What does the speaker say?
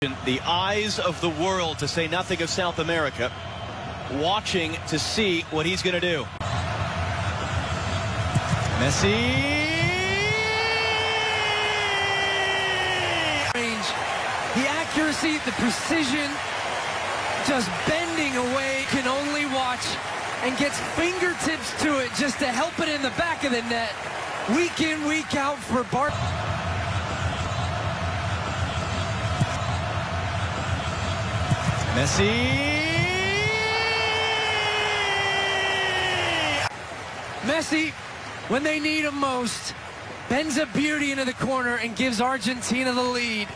The eyes of the world, to say nothing of South America, watching to see what he's going to do. Messi. The accuracy, the precision, just bending away, can only watch and gets fingertips to it just to help it in the back of the net. Week in, week out for Barça. Messi. Messi, when they need him most, bends a beauty into the corner and gives Argentina the lead.